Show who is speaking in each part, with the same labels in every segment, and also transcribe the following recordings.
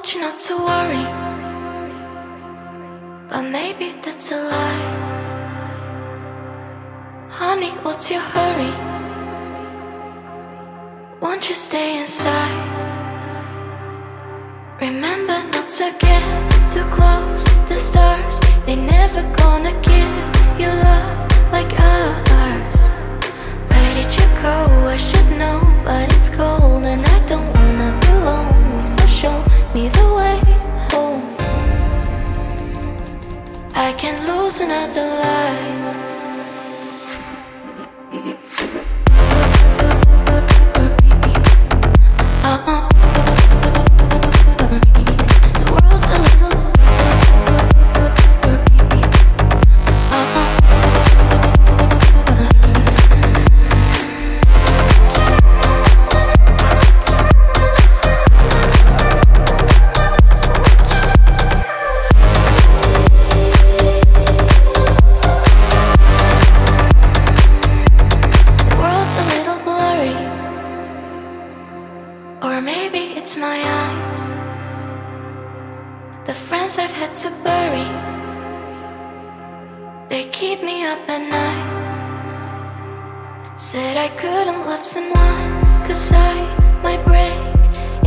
Speaker 1: told you not to worry, but maybe that's a lie. Honey, what's your hurry? Won't you stay inside? Remember not to get too close. The stars, they never gonna give you love like ours. Where did you go? I can't lose another life. It's my eyes. The friends I've had to bury, they keep me up at night. Said I couldn't love someone, cause I might break.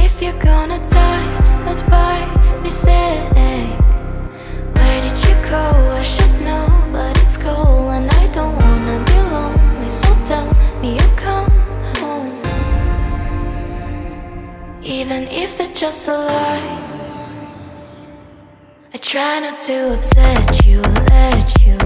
Speaker 1: If you're gonna die, even if it's just a lie. I try not to upset you, let you